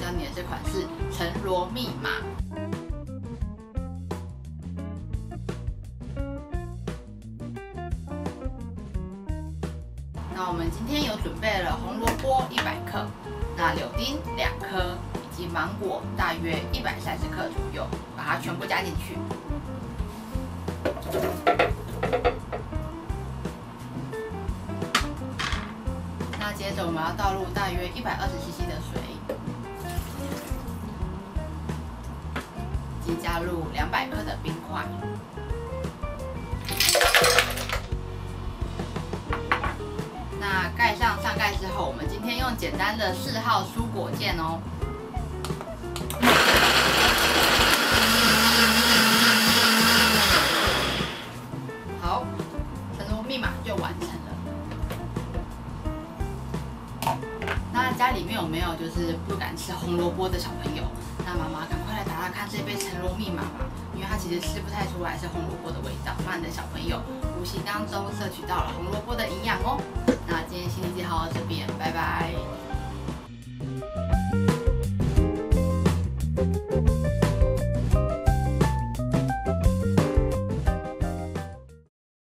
教你的这款是陈罗密码。那我们今天有准备了红萝卜一百克，那柳丁两颗，以及芒果大约一百三十克左右，把它全部加进去。那接着我们要倒入大约一百二十 CC 的水，及加入两百克的冰块。那盖上上盖之后，我们今天用简单的四号蔬果键哦。好，成功密码就完成了。家里面有没有就是不敢吃红萝卜的小朋友？那妈妈赶快来打打看这杯成龙密码吧，因为它其实吃不太出来是红萝卜的味道，让你的小朋友无形当中摄取到了红萝卜的营养哦。那今天心理记号到这边，拜拜。